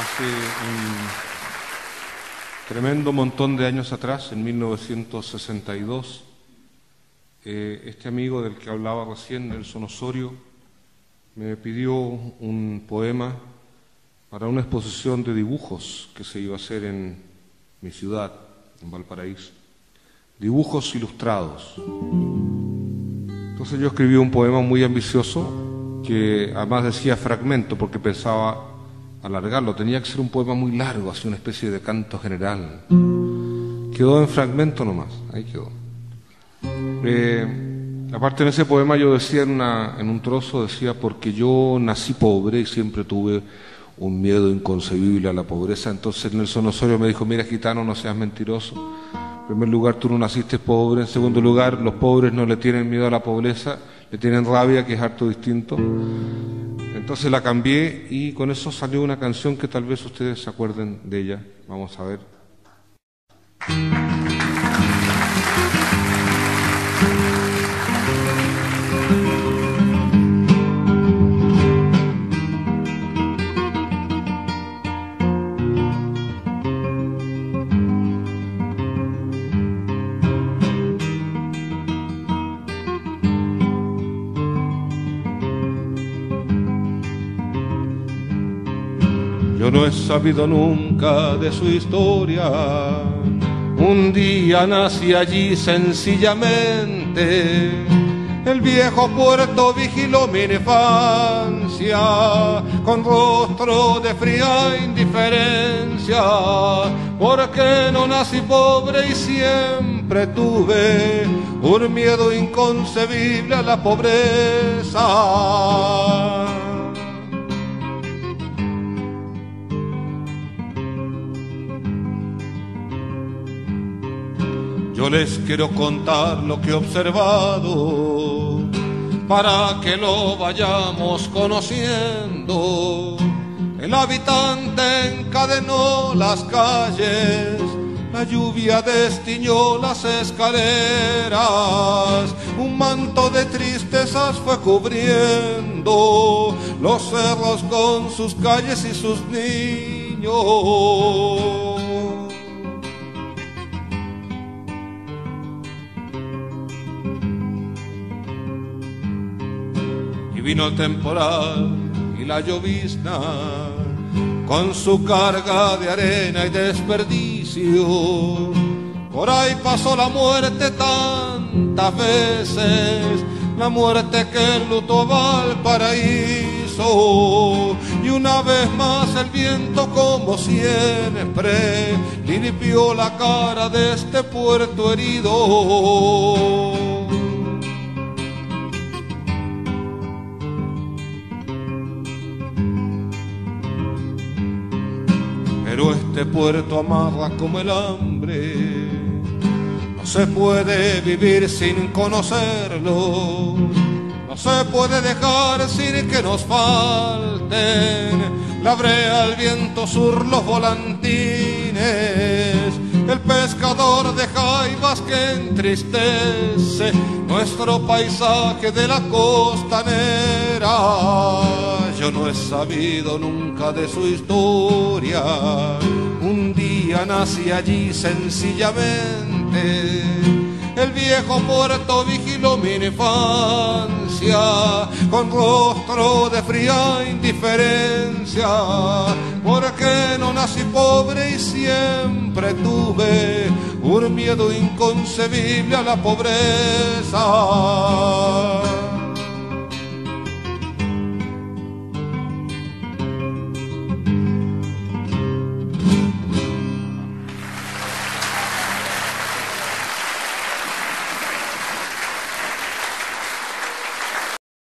hace un tremendo montón de años atrás, en 1962, eh, este amigo del que hablaba recién, Nelson Osorio, me pidió un poema para una exposición de dibujos que se iba a hacer en mi ciudad, en Valparaíso. Dibujos ilustrados. Entonces yo escribí un poema muy ambicioso que además decía fragmento porque pensaba alargarlo. Tenía que ser un poema muy largo, así una especie de canto general. Quedó en fragmento nomás, ahí quedó. Eh, aparte en ese poema yo decía en, en un trozo, decía, porque yo nací pobre y siempre tuve un miedo inconcebible a la pobreza. Entonces Nelson Osorio me dijo, mira gitano, no seas mentiroso. En primer lugar, tú no naciste pobre. En segundo lugar, los pobres no le tienen miedo a la pobreza, le tienen rabia, que es harto distinto. Entonces la cambié y con eso salió una canción que tal vez ustedes se acuerden de ella. Vamos a ver. Yo no he sabido nunca de su historia. Un día nací allí sencillamente. El viejo puerto vigiló mi infancia con rostro de fría indiferencia, porque no nací pobre y siempre tuve un miedo inconcebible a la pobreza. Yo les quiero contar lo que he observado para que lo vayamos conociendo. El habitante encadenó las calles, la lluvia destiñó las escaleras, un manto de tristezas fue cubriendo los cerros con sus calles y sus niños. Vino el temporal y la llovizna con su carga de arena y desperdicio. Por ahí pasó la muerte tantas veces, la muerte que enlutó Valparaíso. Y una vez más el viento, como siempre, limpió la cara de este puerto herido. Pero este puerto amarra como el hambre. No se puede vivir sin conocerlo, no se puede dejar sin que nos falten. La brea, viento sur, los volantines, el pescador de jaivas que entristece nuestro paisaje de la costanera yo no he sabido nunca de su historia. Un día nací allí sencillamente. El viejo puerto vigiló mi infancia con rostro de fría indiferencia, porque nací pobre y siempre tuve un miedo inconcebible a la pobreza.